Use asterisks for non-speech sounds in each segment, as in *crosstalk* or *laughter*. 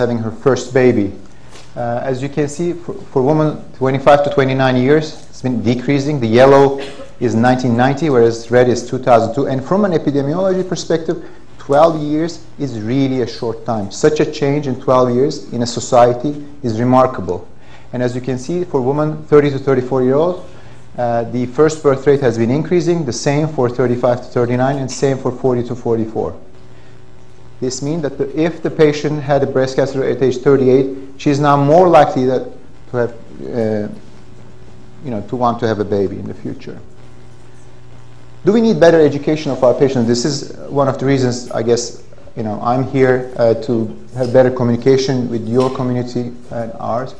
having her first baby. Uh, as you can see, for, for women 25 to 29 years, it's been decreasing. The yellow is 1990, whereas red is 2002. And from an epidemiology perspective, 12 years is really a short time. Such a change in 12 years in a society is remarkable. And as you can see, for women 30 to 34 year old, uh, the first birth rate has been increasing, the same for 35 to 39, and same for 40 to 44. This means that if the patient had a breast cancer at age 38, she is now more likely that, to have, uh, you know, to want to have a baby in the future. Do we need better education of our patients? This is one of the reasons, I guess, you know, I'm here uh, to have better communication with your community and ours.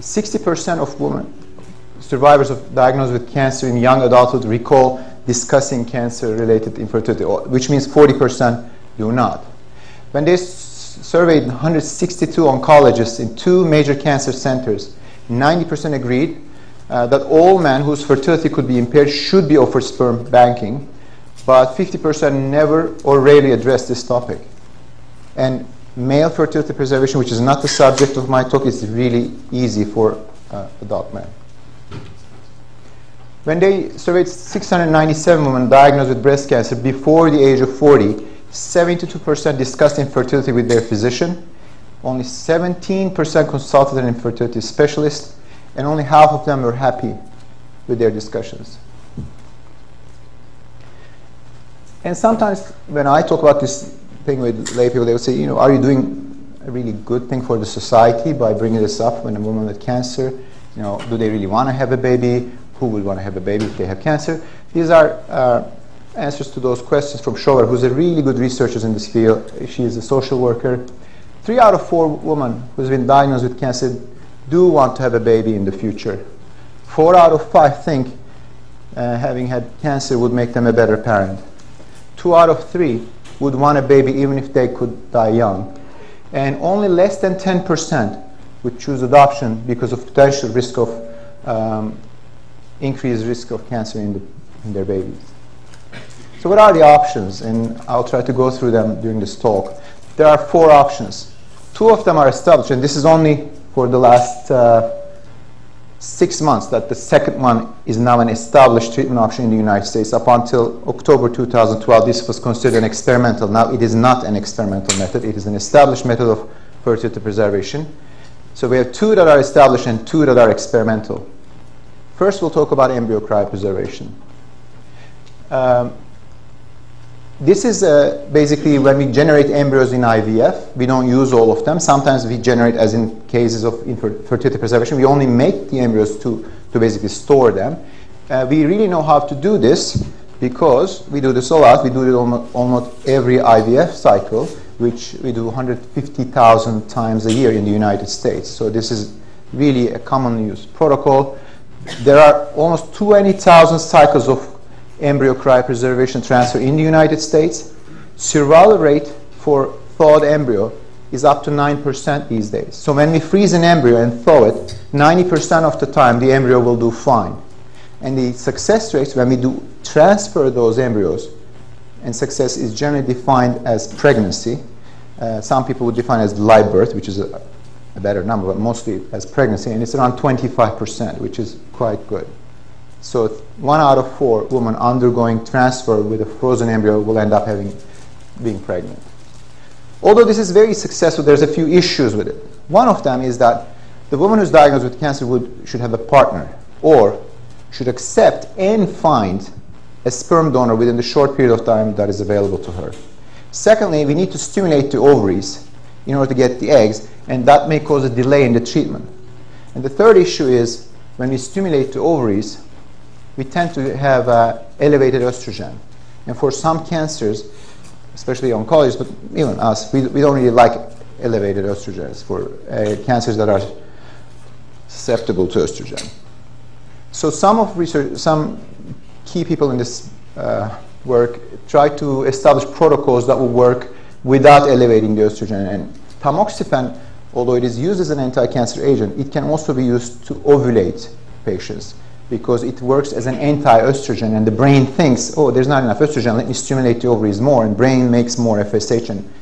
60% of women, survivors of diagnosed with cancer in young adulthood, recall discussing cancer-related infertility, which means 40% do not. When they surveyed 162 oncologists in two major cancer centers, 90% agreed uh, that all men whose fertility could be impaired should be offered sperm banking, but 50% never or rarely addressed this topic. And male fertility preservation, which is not the subject of my talk, is really easy for uh, adult men. When they surveyed 697 women diagnosed with breast cancer before the age of 40, 72% discussed infertility with their physician. Only 17% consulted an infertility specialist, and only half of them were happy with their discussions. And sometimes when I talk about this thing with lay people, they will say, you know, are you doing a really good thing for the society by bringing this up when a woman with cancer, you know, do they really want to have a baby? Who would want to have a baby if they have cancer? These are uh, answers to those questions from Schover, who's a really good researcher in this field. She is a social worker. Three out of four women who's been diagnosed with cancer do want to have a baby in the future. Four out of five think uh, having had cancer would make them a better parent. Two out of three would want a baby even if they could die young. And only less than 10% would choose adoption because of potential risk of um, increased risk of cancer in, the, in their babies. So what are the options? And I'll try to go through them during this talk. There are four options. Two of them are established, and this is only for the last uh, six months that the second one is now an established treatment option in the United States. Up until October 2012, this was considered an experimental. Now it is not an experimental method. It is an established method of fertility preservation. So we have two that are established and two that are experimental. First, we'll talk about embryo cryopreservation. Um, this is uh, basically when we generate embryos in IVF. We don't use all of them. Sometimes we generate, as in cases of fertility preservation, we only make the embryos to, to basically store them. Uh, we really know how to do this because we do this a lot. We do it almost, almost every IVF cycle, which we do 150,000 times a year in the United States. So this is really a common use protocol. There are almost 20,000 cycles of embryo cryopreservation transfer in the United States. Survival rate for thawed embryo is up to 9% these days. So when we freeze an embryo and thaw it, 90% of the time the embryo will do fine. And the success rates when we do transfer those embryos, and success is generally defined as pregnancy. Uh, some people would define as live birth, which is a, a better number, but mostly as pregnancy, and it's around 25%, which is quite good. So one out of four women undergoing transfer with a frozen embryo will end up having being pregnant. Although this is very successful, there's a few issues with it. One of them is that the woman who's diagnosed with cancer would, should have a partner or should accept and find a sperm donor within the short period of time that is available to her. Secondly, we need to stimulate the ovaries in order to get the eggs, and that may cause a delay in the treatment. And the third issue is when we stimulate the ovaries, we tend to have uh, elevated estrogen. And for some cancers, especially oncologists, but even us, we, we don't really like elevated estrogens for uh, cancers that are susceptible to estrogen. So some of research, some key people in this uh, work try to establish protocols that will work without elevating the estrogen. And tamoxifen, although it is used as an anti-cancer agent, it can also be used to ovulate patients because it works as an anti-estrogen and the brain thinks, oh, there's not enough estrogen, let me stimulate the ovaries more, and brain makes more FSH and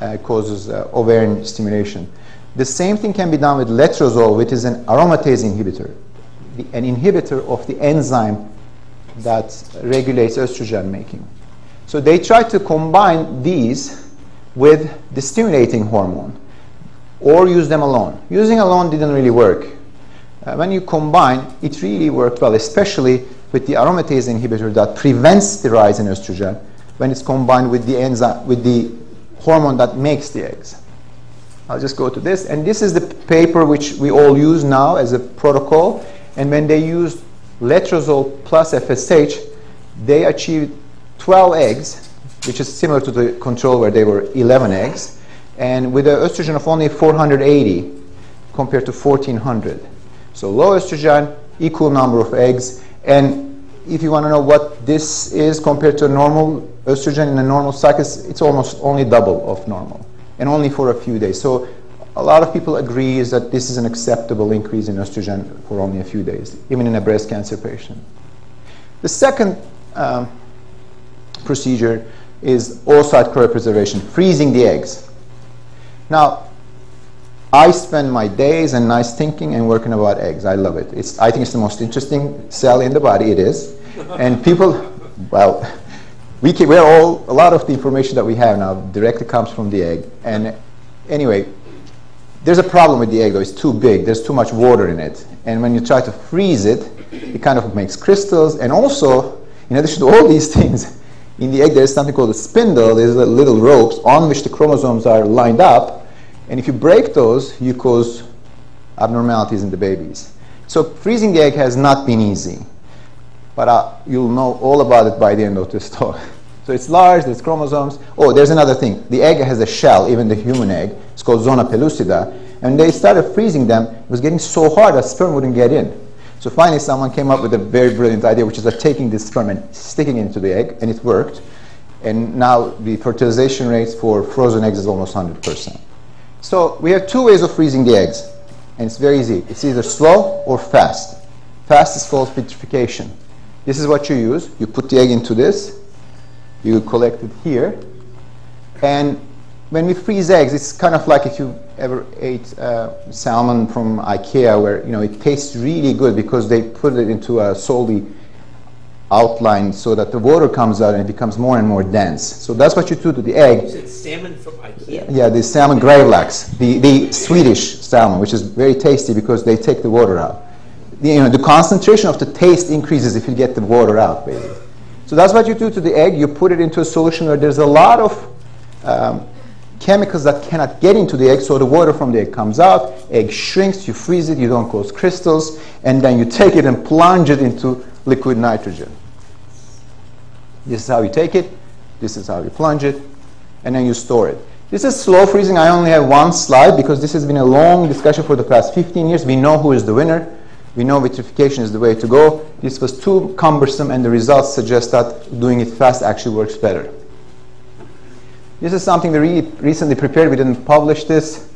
uh, causes uh, ovarian stimulation. The same thing can be done with letrozole, which is an aromatase inhibitor, the, an inhibitor of the enzyme that regulates estrogen making. So they try to combine these with the stimulating hormone or use them alone. Using alone didn't really work. Uh, when you combine, it really worked well, especially with the aromatase inhibitor that prevents the rise in estrogen when it's combined with the enzyme, with the hormone that makes the eggs. I'll just go to this. And this is the paper which we all use now as a protocol. And when they used letrozole plus FSH, they achieved 12 eggs, which is similar to the control where they were 11 eggs, and with an estrogen of only 480 compared to 1400. So low estrogen, equal number of eggs, and if you want to know what this is compared to normal estrogen in a normal cycle, it's almost only double of normal, and only for a few days. So a lot of people agree that this is an acceptable increase in estrogen for only a few days, even in a breast cancer patient. The second um, procedure is oocyte cryopreservation, freezing the eggs. Now, I spend my days and nights thinking and working about eggs. I love it. It's, I think it's the most interesting cell in the body. It is. And people, well, we can, we're all, a lot of the information that we have now directly comes from the egg. And anyway, there's a problem with the egg though. It's too big. There's too much water in it. And when you try to freeze it, it kind of makes crystals. And also, in addition to all these *laughs* things, in the egg there's something called a spindle. There's little ropes on which the chromosomes are lined up and if you break those, you cause abnormalities in the babies. So freezing the egg has not been easy. But uh, you'll know all about it by the end of this talk. *laughs* So it's large, there's chromosomes. Oh, there's another thing. The egg has a shell, even the human egg. It's called zona pellucida. And they started freezing them. It was getting so hard that sperm wouldn't get in. So finally, someone came up with a very brilliant idea, which is taking this sperm and sticking it into the egg, and it worked. And now the fertilization rates for frozen eggs is almost 100%. So we have two ways of freezing the eggs, and it's very easy. It's either slow or fast. Fast is called vitrification. This is what you use. You put the egg into this, you collect it here, and when we freeze eggs, it's kind of like if you ever ate uh, salmon from IKEA, where you know it tastes really good because they put it into a solely outline so that the water comes out and it becomes more and more dense. So that's what you do to the egg. You said salmon from IKEA? Yeah, the salmon gravlax, the, the Swedish salmon, which is very tasty because they take the water out. The, you know, the concentration of the taste increases if you get the water out, basically. So that's what you do to the egg. You put it into a solution where there's a lot of um, chemicals that cannot get into the egg, so the water from the egg comes out, egg shrinks, you freeze it, you don't cause crystals, and then you take it and plunge it into liquid nitrogen. This is how you take it, this is how you plunge it, and then you store it. This is slow freezing. I only have one slide because this has been a long discussion for the past 15 years. We know who is the winner. We know vitrification is the way to go. This was too cumbersome, and the results suggest that doing it fast actually works better. This is something we re recently prepared. We didn't publish this.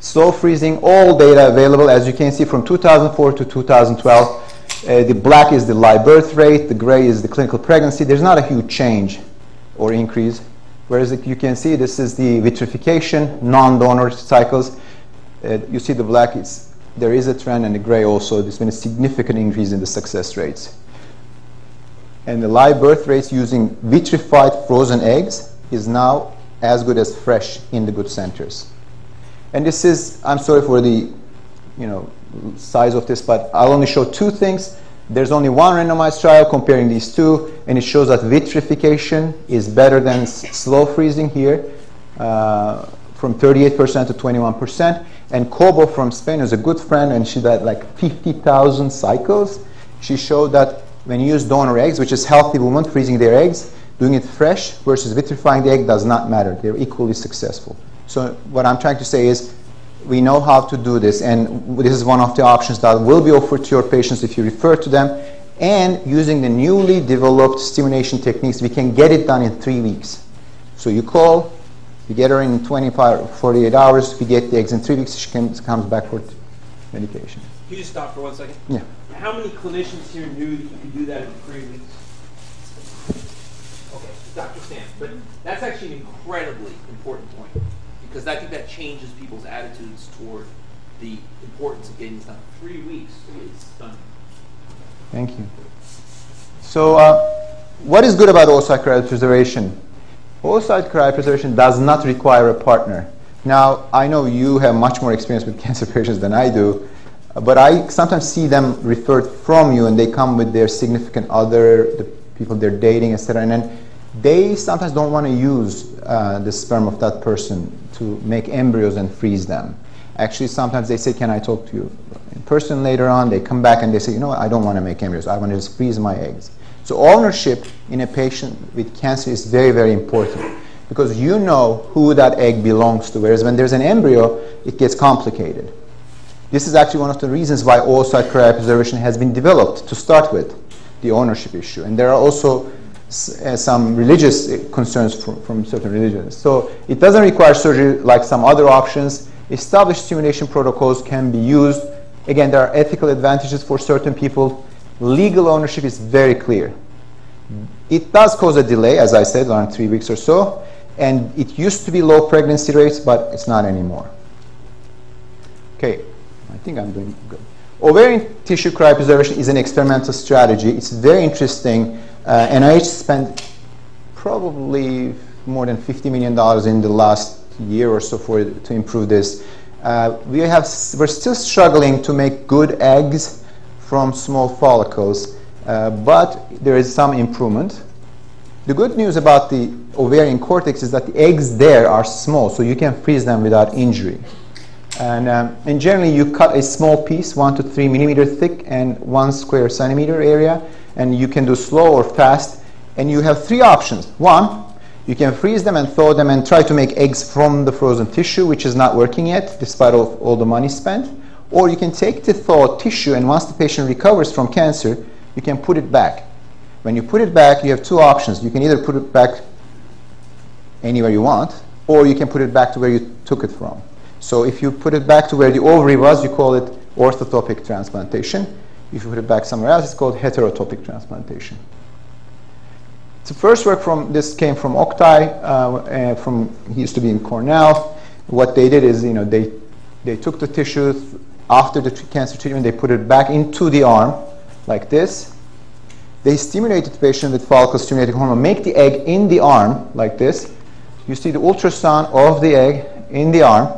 Slow freezing, all data available, as you can see, from 2004 to 2012. Uh, the black is the live birth rate, the gray is the clinical pregnancy. There's not a huge change or increase. Whereas you can see this is the vitrification, non-donor cycles. Uh, you see the black, is, there is a trend, and the gray also, there's been a significant increase in the success rates. And the live birth rates using vitrified frozen eggs is now as good as fresh in the good centers. And this is, I'm sorry for the, you know, size of this, but I'll only show two things. There's only one randomized trial comparing these two, and it shows that vitrification is better than slow freezing here, uh, from 38% to 21%. And Cobo from Spain is a good friend, and she did like 50,000 cycles. She showed that when you use donor eggs, which is healthy women freezing their eggs, doing it fresh versus vitrifying the egg does not matter. They're equally successful. So what I'm trying to say is we know how to do this, and this is one of the options that will be offered to your patients if you refer to them. And using the newly developed stimulation techniques, we can get it done in three weeks. So you call, you get her in 25, 48 hours, we get the eggs in three weeks, she comes back for medication. Can you just stop for one second? Yeah. How many clinicians here knew that you could do that in three weeks? Okay, Dr. Stan, but that's actually an incredibly important point. Because I think that changes people's attitudes toward the importance of getting this done. Three weeks this done. Thank you. So, uh, what is good about oocyte cryopreservation? Oocyte cryopreservation does not require a partner. Now, I know you have much more experience with *laughs* cancer patients than I do, but I sometimes see them referred from you and they come with their significant other, the people they're dating, etc. And then they sometimes don't want to use uh, the sperm of that person to make embryos and freeze them. Actually, sometimes they say, Can I talk to you in person later on? They come back and they say, You know what, I don't want to make embryos. I want to just freeze my eggs. So, ownership in a patient with cancer is very, very important because you know who that egg belongs to. Whereas when there's an embryo, it gets complicated. This is actually one of the reasons why oocyte cryopreservation has been developed to start with, the ownership issue. And there are also some religious uh, concerns from, from certain religions. So it doesn't require surgery like some other options. Established stimulation protocols can be used. Again, there are ethical advantages for certain people. Legal ownership is very clear. It does cause a delay, as I said, around three weeks or so. And it used to be low pregnancy rates, but it's not anymore. Okay. I think I'm doing good. Ovarian tissue cryopreservation is an experimental strategy. It's very interesting. Uh, NIH spent probably more than $50 million in the last year or so for to improve this. Uh, we have, we're still struggling to make good eggs from small follicles, uh, but there is some improvement. The good news about the ovarian cortex is that the eggs there are small, so you can freeze them without injury. And, um, and generally, you cut a small piece, one to three millimeter thick and one square centimeter area, and you can do slow or fast. And you have three options. One, you can freeze them and thaw them and try to make eggs from the frozen tissue, which is not working yet, despite all, all the money spent. Or you can take the thawed tissue, and once the patient recovers from cancer, you can put it back. When you put it back, you have two options. You can either put it back anywhere you want, or you can put it back to where you took it from. So if you put it back to where the ovary was, you call it orthotopic transplantation. If you put it back somewhere else, it's called heterotopic transplantation. The first work from this came from Oktay, uh, from he used to be in Cornell. What they did is, you know, they they took the tissue after the cancer treatment, they put it back into the arm, like this. They stimulated the patient with follicle stimulating hormone, make the egg in the arm, like this. You see the ultrasound of the egg in the arm.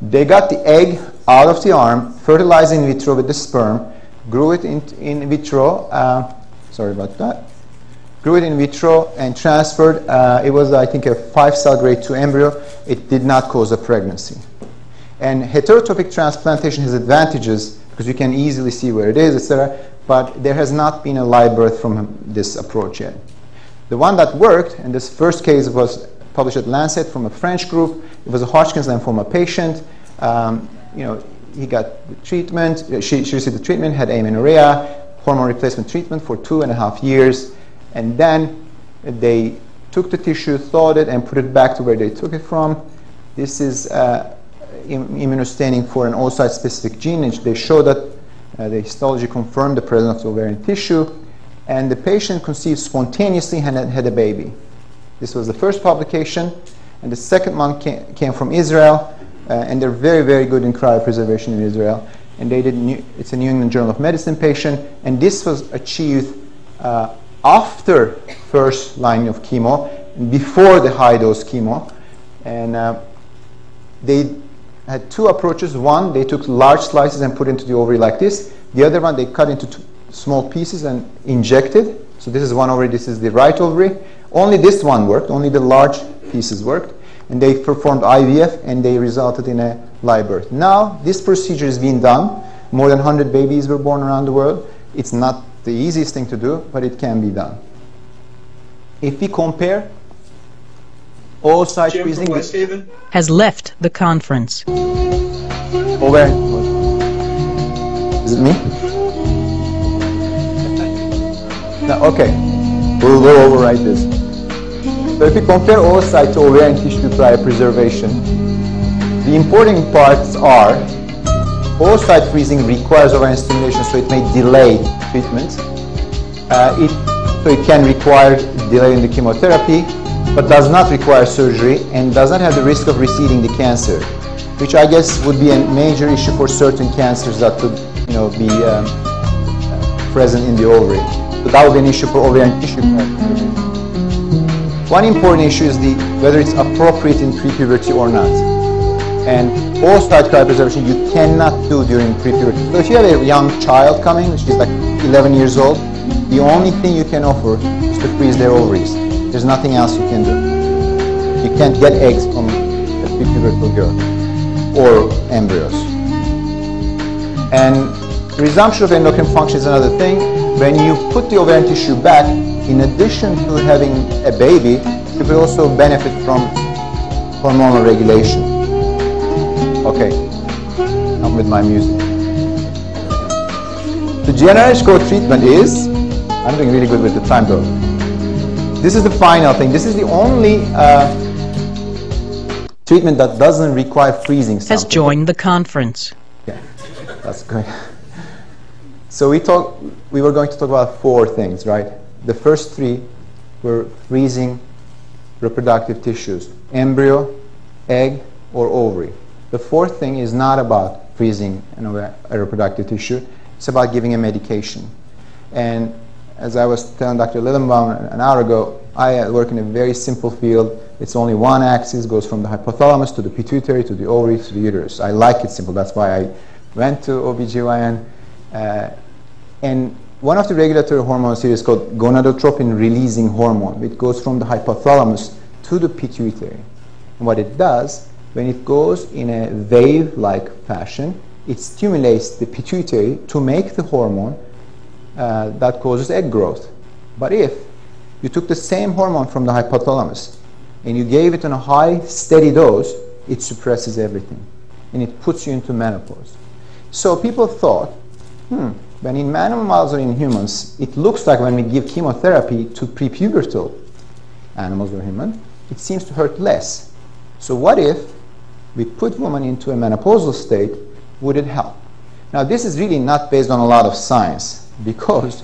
They got the egg out of the arm, fertilized in vitro with the sperm, grew it in, in vitro. Uh, sorry about that. Grew it in vitro and transferred. Uh, it was, I think, a five cell grade 2 embryo. It did not cause a pregnancy. And heterotopic transplantation has advantages because you can easily see where it is, etc. But there has not been a live birth from this approach yet. The one that worked, and this first case was published at Lancet from a French group. It was a Hodgkin's lymphoma patient. Um, you know, he got the treatment. She, she received the treatment, had amenorrhea, hormone replacement treatment for two and a half years, and then they took the tissue, thawed it, and put it back to where they took it from. This is uh, immunostaining for an oocyte-specific gene, and they show that uh, the histology confirmed the presence of ovarian tissue, and the patient conceived spontaneously and had, a baby. This was the first publication, and the second one came from Israel, uh, and they're very, very good in cryopreservation in Israel. And they did, new, it's a New England Journal of Medicine patient, and this was achieved uh, after first line of chemo, before the high dose chemo. And uh, they had two approaches. One, they took large slices and put into the ovary like this. The other one, they cut into small pieces and injected. So this is one ovary, this is the right ovary. Only this one worked, only the large pieces worked. And they performed IVF and they resulted in a live birth. Now, this procedure is being done. More than 100 babies were born around the world. It's not the easiest thing to do, but it can be done. If we compare oocyte Jim freezing from West Haven. has left the conference. over. Is it me? No, okay. We'll go override this. So if we compare oocyte to ovarian tissue cryopreservation, the important parts are oocyte freezing requires ovarian stimulation, so it may delay treatment. Uh, it, so it can require delay in the chemotherapy, but does not require surgery and does not have the risk of receding the cancer, which I guess would be a major issue for certain cancers that could, you know, be um, present in the ovary. So that would be an issue for ovarian tissue. One important issue is the whether it's appropriate in pre-puberty or not. And oocyte cryopreservation you cannot do during pre-puberty. So if you have a young child coming, which is like 11 years old, the only thing you can offer is to freeze their ovaries. There's nothing else you can do. You can't get eggs from a pre-pubertal girl or embryos. And resumption of endocrine function is another thing. When you put the ovarian tissue back, in addition to having a baby, you could also benefit from hormonal regulation. Okay, I'm with my music. The GnRH code treatment is, I'm doing really good with the time though. This is the final thing. This is the only uh, treatment that doesn't require freezing Has joined the conference. Yeah, that's good. *laughs* So we talk, we were going to talk about four things, right? The first three were freezing reproductive tissues, embryo, egg, or ovary. The fourth thing is not about freezing a reproductive tissue. It's about giving a medication. And as I was telling Dr. Lillenbaum an hour ago, I uh, work in a very simple field. It's only one axis, goes from the hypothalamus to the pituitary to the ovary to the uterus. I like it simple. That's why I went to OBGYN. Uh, and one of the regulatory hormones here is called gonadotropin releasing hormone. It goes from the hypothalamus to the pituitary. And what it does, when it goes in a wave-like fashion, it stimulates the pituitary to make the hormone uh, that causes egg growth. But if you took the same hormone from the hypothalamus and you gave it in a high, steady dose, it suppresses everything and it puts you into menopause. So people thought, hmm, when in animal models or in humans, it looks like when we give chemotherapy to prepubertal animals or humans, it seems to hurt less. So what if we put women into a menopausal state, would it help? Now this is really not based on a lot of science because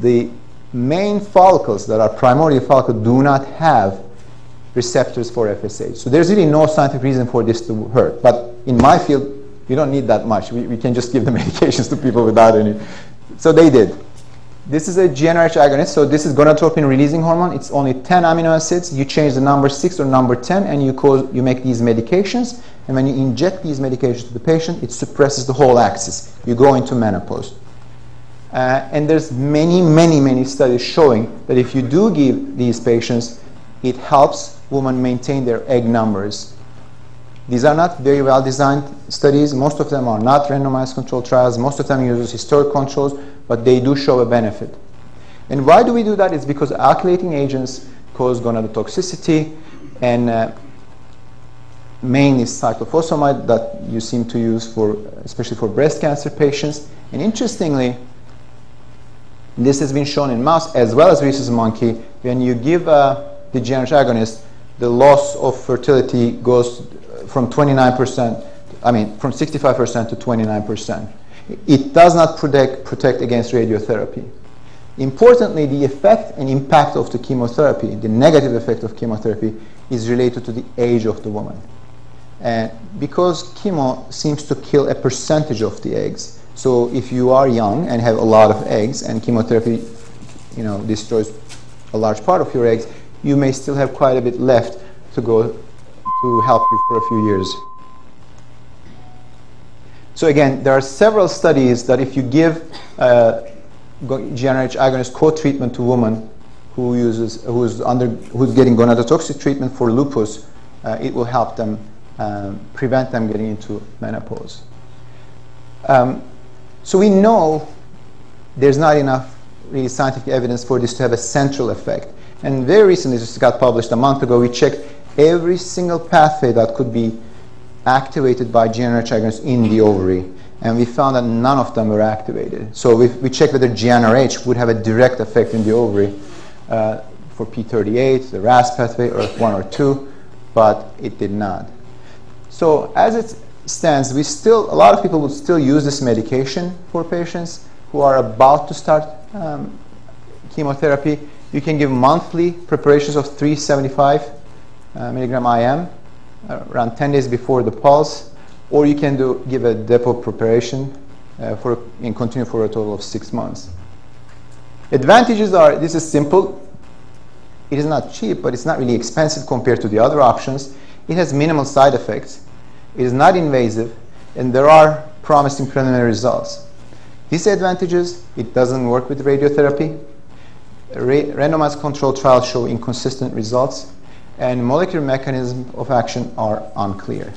the main follicles that are primordial follicles do not have receptors for FSH. So there's really no scientific reason for this to hurt. But in my field, we don't need that much. We, we can just give the *laughs* medications to people without any. So they did. This is a GnRH agonist. So this is gonadotropin releasing hormone. It's only 10 amino acids. You change the number 6 or number 10 and you, cause, you make these medications. And when you inject these medications to the patient, it suppresses the whole axis. You go into menopause. Uh, and there's many, many, many studies showing that if you do give these patients, it helps women maintain their egg numbers. These are not very well designed studies. Most of them are not randomized controlled trials. Most of them use historic controls, but they do show a benefit. And why do we do that? It's because alkylating agents cause gonadotoxicity, and uh, main is cyclophosphamide that you seem to use for, especially for breast cancer patients. And interestingly, this has been shown in mouse as well as rhesus monkey. When you give uh, the GnRH agonist, the loss of fertility goes from 29%, I mean, from 65% to 29%. It does not protect, protect against radiotherapy. Importantly, the effect and impact of the chemotherapy, the negative effect of chemotherapy, is related to the age of the woman. And because chemo seems to kill a percentage of the eggs, so if you are young and have a lot of eggs and chemotherapy, you know, destroys a large part of your eggs, you may still have quite a bit left to go to help you for a few years. So again, there are several studies that if you give uh, GnRH agonist co-treatment to women who uses who's under who's getting gonadotoxic treatment for lupus, uh, it will help them um, prevent them getting into menopause. Um, so we know there's not enough really scientific evidence for this to have a central effect. And very recently, this got published a month ago, we checked every single pathway that could be activated by GnRH agonists in the ovary. And we found that none of them were activated. So we, we checked whether GnRH would have a direct effect in the ovary uh, for P38, the RAS pathway, or one or two, but it did not. So as it stands, we still, a lot of people would still use this medication for patients who are about to start um, chemotherapy. You can give monthly preparations of 375 uh, milligram IM uh, around 10 days before the pulse, or you can do give a depot preparation uh, for and continue for a total of six months. Advantages are this is simple. It is not cheap, but it's not really expensive compared to the other options. It has minimal side effects. It is not invasive, and there are promising preliminary results. Disadvantages, it doesn't work with radiotherapy. Ra- randomized controlled trials show inconsistent results, and molecular mechanisms of action are unclear.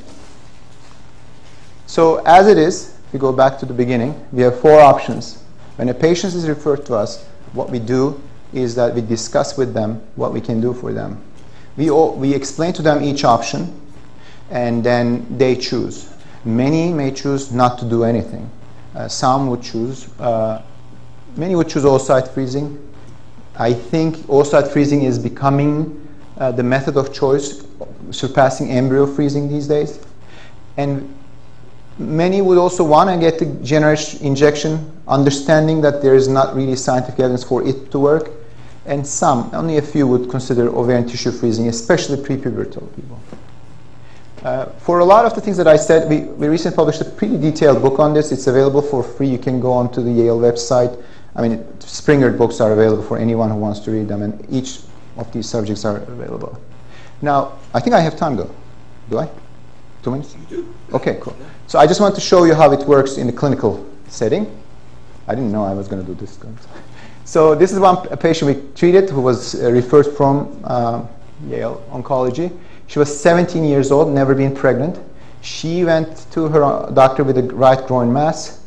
So as it is, if we go back to the beginning, we have four options. When a patient is referred to us, what we do is that we discuss with them what we can do for them. We, we explain to them each option, and then they choose. Many may choose not to do anything. Uh, some would choose, uh, many would choose oocyte freezing. I think oocyte freezing is becoming uh, the method of choice, surpassing embryo freezing these days. And many would also want to get the generous injection, understanding that there is not really scientific evidence for it to work. And some, only a few, would consider ovarian tissue freezing, especially prepubertal people. Uh, for a lot of the things that I said, we, we recently published a pretty detailed book on this. It's available for free. You can go onto the Yale website. I mean, Springer books are available for anyone who wants to read them, and each of these subjects are available. Now, I think I have time though. Do I? Two minutes? You do. Okay, cool. So I just want to show you how it works in the clinical setting. I didn't know I was going to do this. So this is one patient we treated who was uh, referred from uh, Yale Oncology. She was 17 years old, never been pregnant. She went to her uh, doctor with a right groin mass.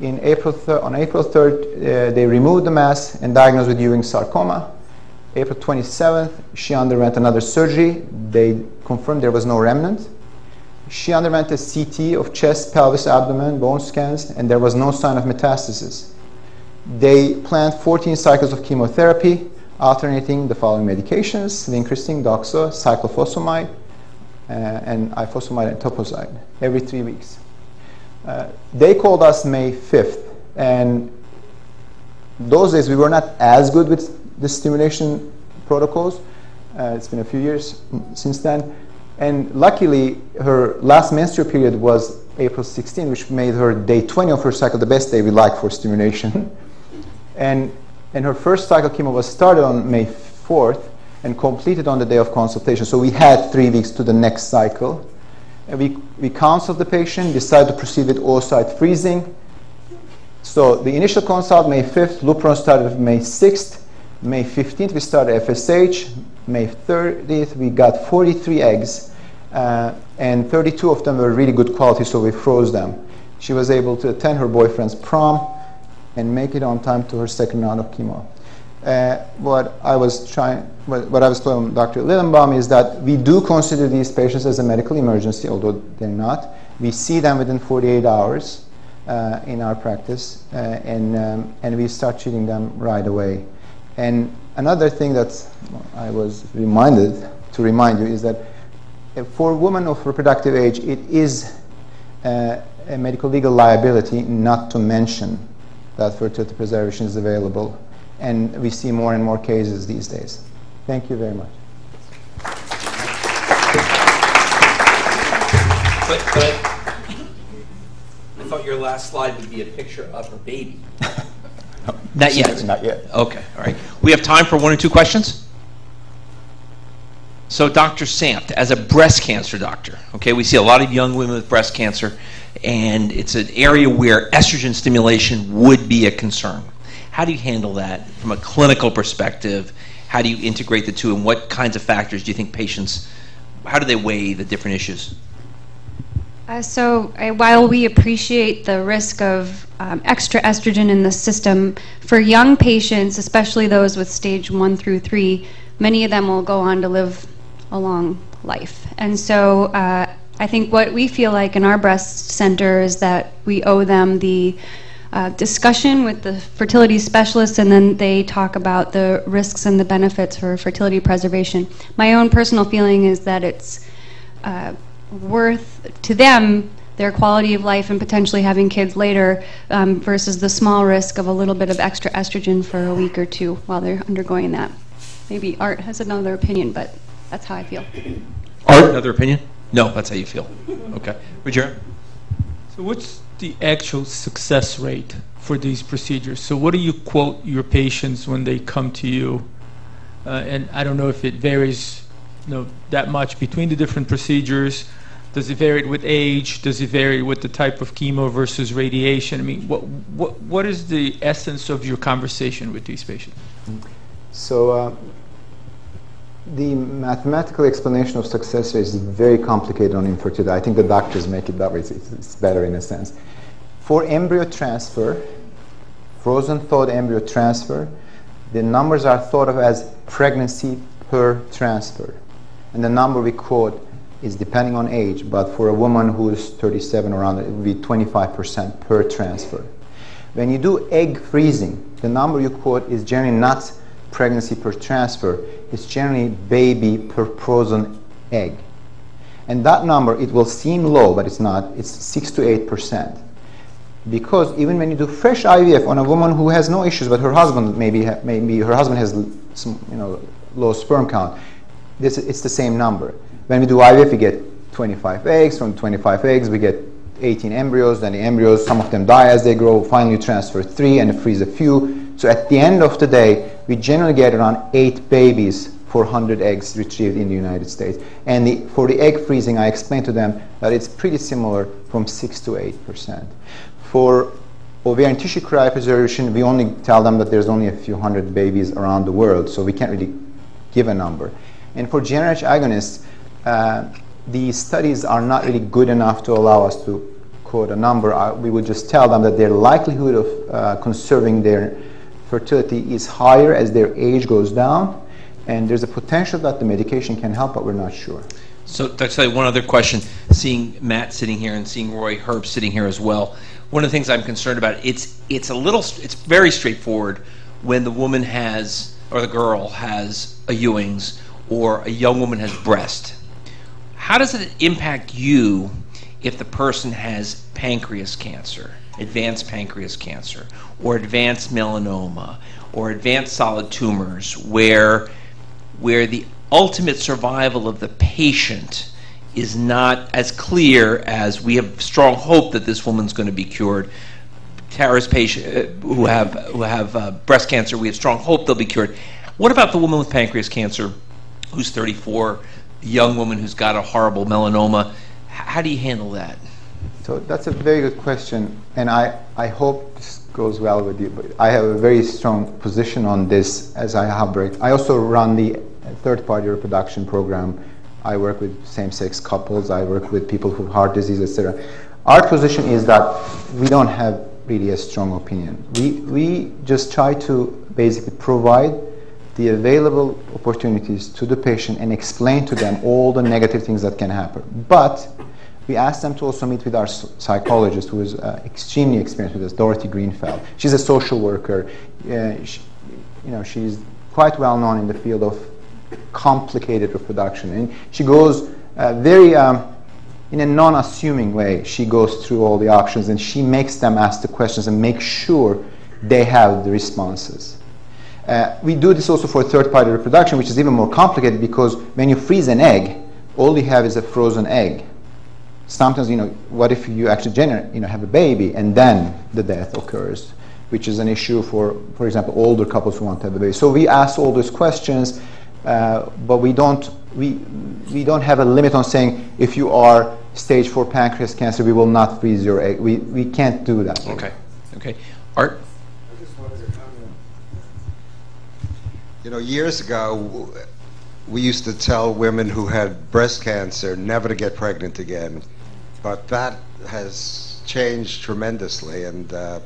In April on April 3rd, uh, they removed the mass and diagnosed with Ewing sarcoma. April 27th, she underwent another surgery. They confirmed there was no remnant. She underwent a CT of chest, pelvis, abdomen, bone scans, and there was no sign of metastasis. They planned 14 cycles of chemotherapy, alternating the following medications vincristine, doxa, cyclophosphamide, uh, and ifosfamide and etoposide every three weeks. Uh, they called us May 5th, and those days we were not as good with the stimulation protocols. Uh, it's been a few years since then. And luckily, her last menstrual period was April 16, which made her day 20 of her cycle the best day we like for stimulation. *laughs* and, and her first cycle chemo was started on May 4th and completed on the day of consultation. So we had three weeks to the next cycle. And we, we counseled the patient, decided to proceed with oocyte freezing. So the initial consult, May 5th, Lupron started May 6th. May 15th, we started FSH. May 30th, we got 43 eggs, uh, and 32 of them were really good quality, so we froze them. She was able to attend her boyfriend's prom and make it on time to her second round of chemo. Uh, what I was trying, what, what I was telling Dr. Lillenbaum is that we do consider these patients as a medical emergency, although they're not. We see them within 48 hours uh, in our practice, uh, and um, and we start treating them right away. And another thing that I was reminded to remind you is that for women of reproductive age, it is uh, a medical legal liability not to mention that fertility preservation is available. And we see more and more cases these days. Thank you very much. But, but I thought your last slide would be a picture of her baby. *laughs* Not yet. Not yet. Okay, all right. We have time for one or two questions? So, Dr. Sanft, as a breast cancer doctor, okay, we see a lot of young women with breast cancer, and it's an area where estrogen stimulation would be a concern. How do you handle that from a clinical perspective? How do you integrate the two, and what kinds of factors do you think patients, how do they weigh the different issues? Uh, so uh, while we appreciate the risk of um, extra estrogen in the system, for young patients, especially those with stage one through three, many of them will go on to live a long life. And so uh, I think what we feel like in our breast center is that we owe them the uh, discussion with the fertility specialist, and then they talk about the risks and the benefits for fertility preservation. My own personal feeling is that it's uh, worth to them their quality of life and potentially having kids later um, versus the small risk of a little bit of extra estrogen for a week or two while they're undergoing that. maybe Art has another opinion, but that's how I feel. Art, another opinion? No, that's how you feel. *laughs* Okay. Rogero? So what's the actual success rate for these procedures? So what do you quote your patients when they come to you? Uh, and I don't know if it varies, you know, that much between the different procedures. Does it vary with age? Does it vary with the type of chemo versus radiation? I mean, what what what is the essence of your conversation with these patients? So uh, the mathematical explanation of success rate is very complicated on infertility. I think the doctors make it that way. It's, it's better in a sense. For embryo transfer, frozen thawed embryo transfer, the numbers are thought of as pregnancy per transfer. And the number we quote is depending on age, but for a woman who is 37 around, it would be 25% per transfer. When you do egg freezing, the number you quote is generally not pregnancy per transfer, it's generally baby per frozen egg. And that number, it will seem low, but it's not. It's 6 to 8%. Because even when you do fresh IVF on a woman who has no issues, but her husband maybe, maybe her husband has some, you know, low sperm count, this, it's the same number. When we do IVF, we get 25 eggs. From 25 eggs, we get 18 embryos. Then the embryos, some of them die as they grow. Finally, transfer three and freeze a few. So at the end of the day, we generally get around eight babies for 100 eggs retrieved in the United States. And the, for the egg freezing, I explained to them that it's pretty similar from 6 to 8%. For ovarian tissue cryopreservation, we only tell them that there's only a few hundred babies around the world, so we can't really give a number. And for GnRH agonists, uh, the studies are not really good enough to allow us to quote a number. Uh, we would just tell them that their likelihood of uh, conserving their fertility is higher as their age goes down, and there's a potential that the medication can help, but we're not sure. So, Dr. Seli, one other question. Seeing Matt sitting here and seeing Roy Herbst sitting here as well, one of the things I'm concerned about it's it's a little it's very straightforward when the woman has or the girl has a Ewing's or a young woman has breast. How does it impact you if the person has pancreas cancer, advanced pancreas cancer, or advanced melanoma, or advanced solid tumors, where where the ultimate survival of the patient is not as clear as we have strong hope that this woman's going to be cured. Tara's patient uh, who have who have uh, breast cancer, we have strong hope they'll be cured. What about the woman with pancreas cancer, who's 34, a young woman who's got a horrible melanoma? How do you handle that? So that's a very good question, and I, I hope this goes well with you. But I have a very strong position on this as I have break. I also run the third-party reproduction program. I work with same-sex couples. I work with people who have heart disease, etc. Our position is that we don't have really a strong opinion. We we just try to basically provide the available opportunities to the patient and explain to them all the negative things that can happen. But we asked them to also meet with our psychologist who is uh, extremely experienced with this, Dorothy Greenfeld. She's a social worker. Uh, she, you know, she's quite well known in the field of complicated reproduction. And she goes uh, very, um, in a non-assuming way, she goes through all the options and she makes them ask the questions and make sure they have the responses. Uh, we do this also for third-party reproduction, which is even more complicated because when you freeze an egg, all you have is a frozen egg sometimes, you know, what if you actually generate, you know, have a baby and then the death occurs, which is an issue for, for example, older couples who want to have a baby. So we ask all those questions, uh, but we don't, we, we don't have a limit on saying if you are stage four pancreas cancer, we will not freeze your egg. We, we can't do that. Okay. Okay. Art? You know, years ago, we used to tell women who had breast cancer never to get pregnant again. But that has changed tremendously, and uh,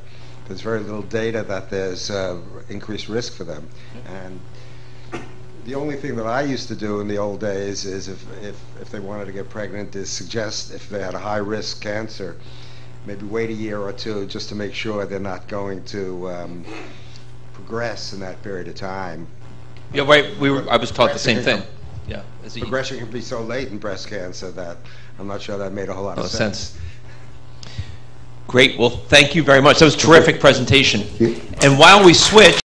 there's very little data that there's uh, increased risk for them. And the only thing that I used to do in the old days is if, if, if they wanted to get pregnant is suggest if they had a high risk cancer, maybe wait a year or two just to make sure they're not going to um, progress in that period of time. Yeah, right. We were. I was taught the same thing. Yeah. As a, Progression can be so late in breast cancer that I'm not sure that made a whole lot no of sense. sense. Great. Well, thank you very much. That was a terrific presentation. And while we switch.